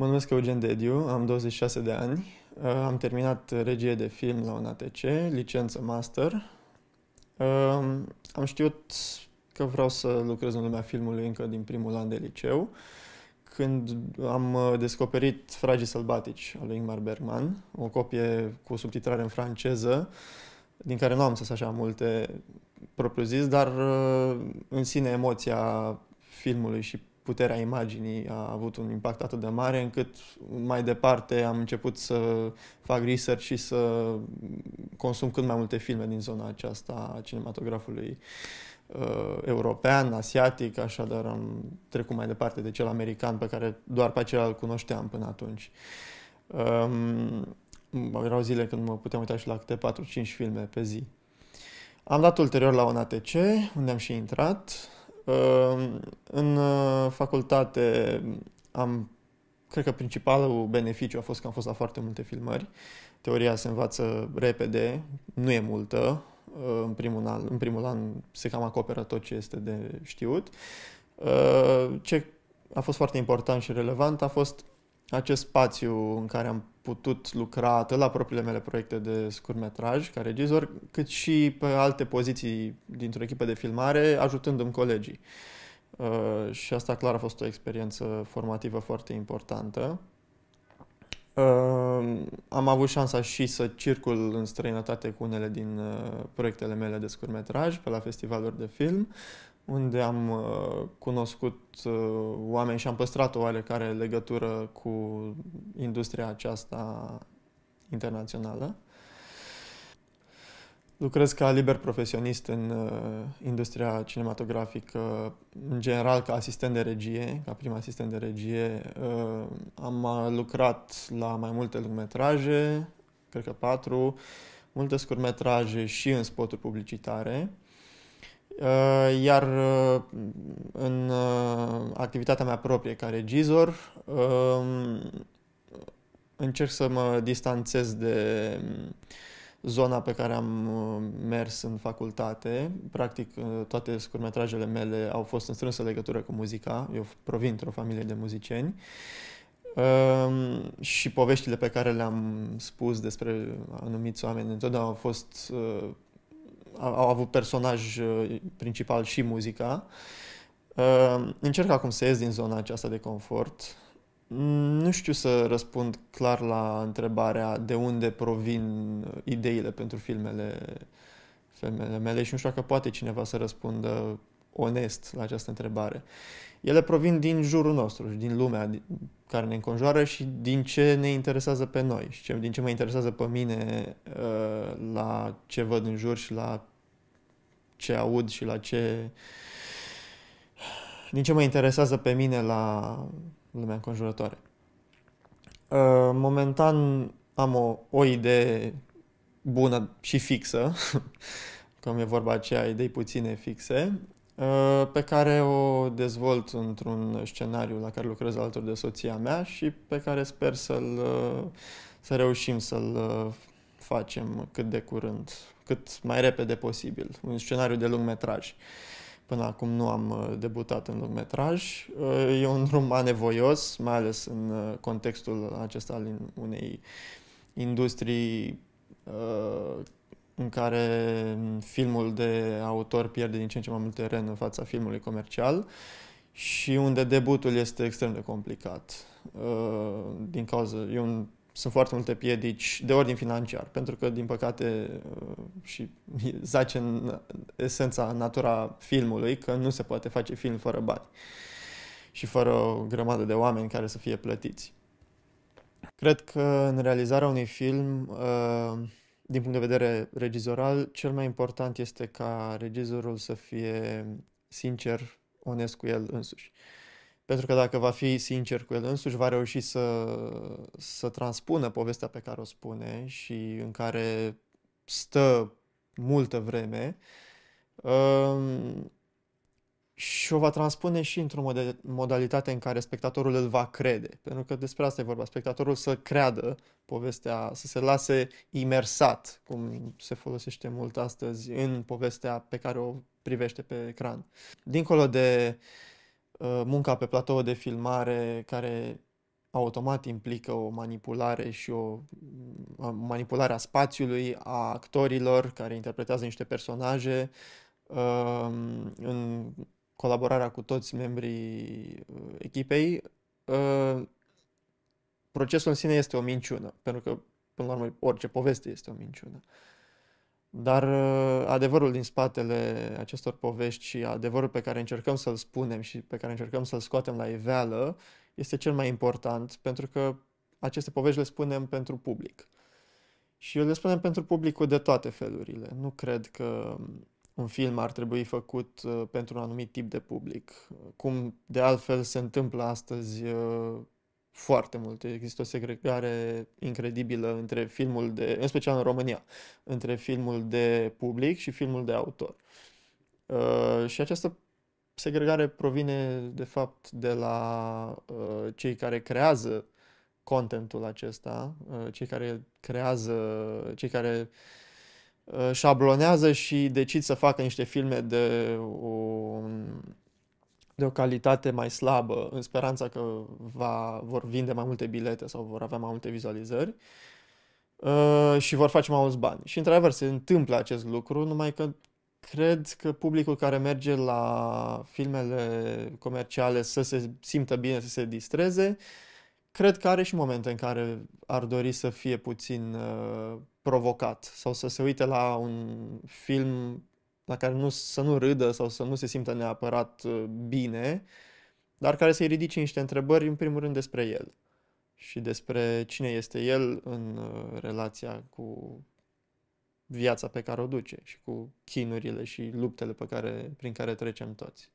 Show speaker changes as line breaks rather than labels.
Mă numesc Eugen Dediu, am 26 de ani, uh, am terminat regie de film la un ATC, licență master. Uh, am știut că vreau să lucrez în lumea filmului încă din primul an de liceu, când am uh, descoperit Fragii Sălbatici al lui Ingmar Bergman, o copie cu subtitrare în franceză, din care nu am să așa multe propriu-zis, dar în sine emoția filmului și puterea imaginii a avut un impact atât de mare încât mai departe am început să fac research și să consum cât mai multe filme din zona aceasta a cinematografului uh, european, asiatic, așadar am trecut mai departe de cel american pe care doar pe acela îl cunoșteam până atunci. Um, erau zile când mă puteam uita și la câte 4-5 filme pe zi. Am dat ulterior la un ATC, unde am și intrat. Ehm, în uh, facultate am, cred că principalul beneficiu a fost că am fost la foarte multe filmări. Teoria se învață repede, nu e multă, uh, în primul an, în primul an se cam acoperă tot ce este de știut. Uh, ce a fost foarte important și relevant a fost acest spațiu în care am putut lucra atât la propriile mele proiecte de scurtmetraj ca regizor, cât și pe alte poziții dintr-o echipă de filmare, ajutându-mi colegii. Uh, și asta clar a fost o experiență formativă foarte importantă. Uh, am avut șansa și să circul în străinătate cu unele din uh, proiectele mele de scurtmetraj pe la festivaluri de film unde am uh, cunoscut uh, oameni și am păstrat o oarecare legătură cu industria aceasta internațională. Lucrez ca liber profesionist în uh, industria cinematografică, în general ca asistent de regie, ca prim asistent de regie. Uh, am lucrat la mai multe lungmetraje, cred că patru, multe scurtmetraje și în spoturi publicitare. Uh, iar uh, în uh, activitatea mea proprie ca regizor um, încerc să mă distanțez de um, zona pe care am mers în facultate. Practic, toate scurmetrajele mele au fost în strânsă legătură cu muzica. Eu provin într-o familie de muzicieni. Um, și poveștile pe care le-am spus despre anumiți oameni întotdeauna au fost au avut personaj uh, principal și muzica. Uh, încerc acum să ies din zona aceasta de confort. Nu știu să răspund clar la întrebarea de unde provin ideile pentru filmele, filmele mele și nu știu dacă poate cineva să răspundă onest la această întrebare. Ele provin din jurul nostru, din lumea care ne înconjoară și din ce ne interesează pe noi și din ce mă interesează pe mine uh, la ce văd în jur și la ce aud și la ce... din ce mă interesează pe mine la lumea înconjurătoare. Uh, momentan am o, o idee bună și fixă, cum e vorba aceea idei puține fixe, uh, pe care o dezvolt într-un scenariu la care lucrez alături de soția mea și pe care sper să-l, uh, să reușim să-l facem cât de curând cât mai repede posibil, un scenariu de lungmetraj. Până acum nu am uh, debutat în lungmetraj. Uh, e un drum anevoios, mai ales în uh, contextul acesta al unei industrii în care filmul de autor pierde din ce în ce mai mult teren în fața filmului comercial și unde debutul este extrem de complicat. Din cauza, e un sunt foarte multe piedici de ordin financiar, pentru că, din păcate, uh, și zace în esența, natura filmului, că nu se poate face film fără bani și fără o grămadă de oameni care să fie plătiți. Cred că în realizarea unui film, uh, din punct de vedere regizoral, cel mai important este ca regizorul să fie sincer, onest cu el însuși. Pentru că dacă va fi sincer cu el însuși, va reuși să, să transpună povestea pe care o spune și în care stă multă vreme um, și o va transpune și într-o modalitate în care spectatorul îl va crede. Pentru că despre asta e vorba. Spectatorul să creadă povestea, să se lase imersat, cum se folosește mult astăzi, în povestea pe care o privește pe ecran. Dincolo de uh, Uh, munca pe platou de filmare care automat implică o manipulare și o manipulare a spațiului, a actorilor care interpretează niște personaje um, în colaborarea cu toți membrii uh, echipei. Uh, procesul în sine este o minciună, pentru că, până la urmă, orice poveste este o minciună. Dar uh, adevărul din spatele acestor povești și adevărul pe care încercăm să-l spunem și pe care încercăm să-l scoatem la iveală este cel mai important, pentru că aceste povești le spunem pentru public. Și eu le spunem pentru publicul de toate felurile. Nu cred că un film ar trebui făcut uh, pentru un anumit tip de public, cum de altfel se întâmplă astăzi uh, foarte mult. Există o segregare incredibilă între filmul de, în special în România, între filmul de public și filmul de autor. Uh, și această segregare provine de fapt de la uh, cei care creează contentul acesta, uh, cei care creează, cei care uh, șablonează și decid să facă niște filme de o, de o calitate mai slabă, în speranța că va, vor vinde mai multe bilete sau vor avea mai multe vizualizări uh, și vor face mai mulți bani. Și într-adevăr se întâmplă acest lucru, numai că cred că publicul care merge la filmele comerciale să se simtă bine, să se distreze, cred că are și momente în care ar dori să fie puțin uh, provocat sau să se uite la un film la care nu, să nu râdă sau să nu se simtă neapărat uh, bine, dar care să-i ridice niște întrebări, în primul rând, despre el și despre cine este el în uh, relația cu viața pe care o duce și cu chinurile și luptele pe care, prin care trecem toți.